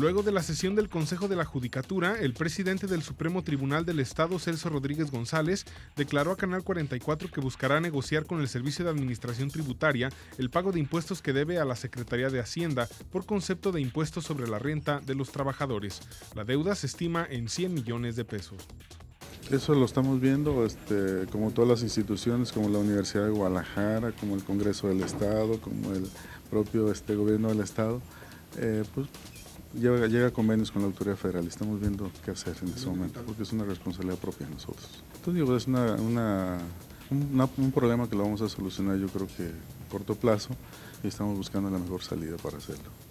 Luego de la sesión del Consejo de la Judicatura, el presidente del Supremo Tribunal del Estado, Celso Rodríguez González, declaró a Canal 44 que buscará negociar con el Servicio de Administración Tributaria el pago de impuestos que debe a la Secretaría de Hacienda por concepto de impuestos sobre la renta de los trabajadores. La deuda se estima en 100 millones de pesos. Eso lo estamos viendo, este, como todas las instituciones, como la Universidad de Guadalajara, como el Congreso del Estado, como el propio este, Gobierno del Estado. Eh, pues llega, llega convenios con la autoridad federal. Estamos viendo qué hacer en ese momento, porque es una responsabilidad propia de nosotros. Entonces digo, es una, una, un, un problema que lo vamos a solucionar yo creo que a corto plazo y estamos buscando la mejor salida para hacerlo.